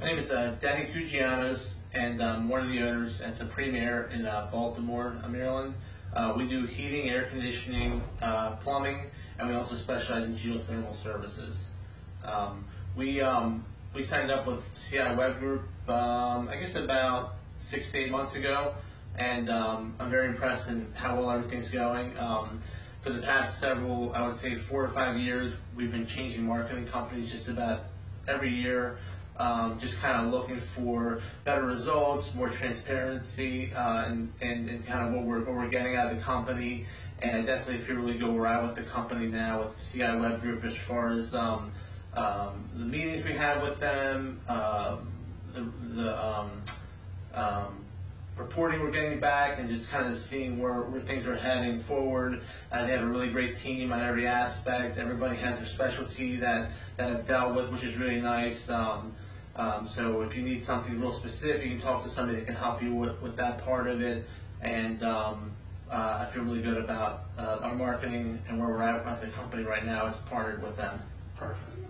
My name is uh, Danny Cugianos, and I'm one of the owners at Supreme Air in uh, Baltimore, Maryland. Uh, we do heating, air conditioning, uh, plumbing, and we also specialize in geothermal services. Um, we um, we signed up with CI Web Group, um, I guess about six to eight months ago, and um, I'm very impressed in how well everything's going. Um, for the past several, I would say four or five years, we've been changing marketing companies just about every year. Um, just kind of looking for better results, more transparency, uh, and, and, and kind of what we're, what we're getting out of the company. And I definitely feel really good where I'm with the company now with the CI Web Group as far as um, um, the meetings we have with them, um, the, the um, um, reporting we're getting back, and just kind of seeing where, where things are heading forward. Uh, they have a really great team on every aspect. Everybody has their specialty that, that I've dealt with, which is really nice. Um, um, so if you need something real specific, you can talk to somebody that can help you with, with that part of it. And um, uh, I feel really good about uh, our marketing and where we're at as a company right now. Is partnered with them. Perfect.